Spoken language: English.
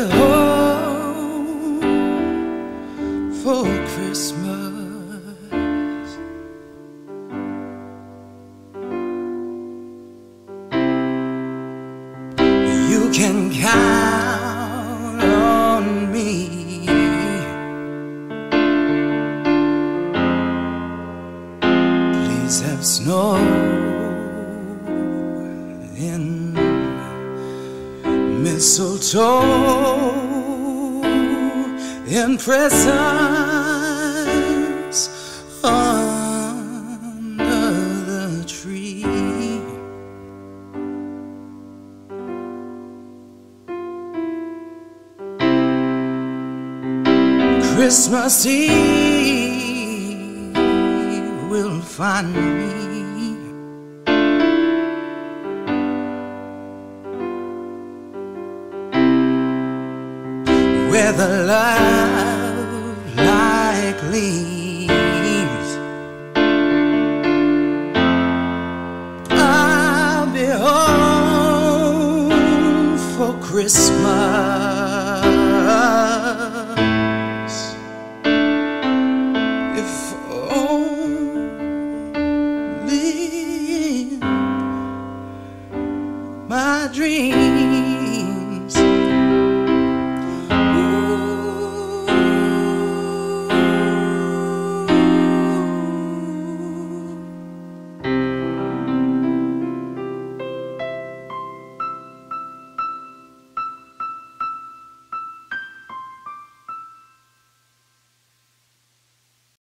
home for Christmas. You can count on me. Please have snow in mistletoe in presents under the tree. Christmas Eve will find me with a love like leaves. I'll be home for Christmas if only my dreams.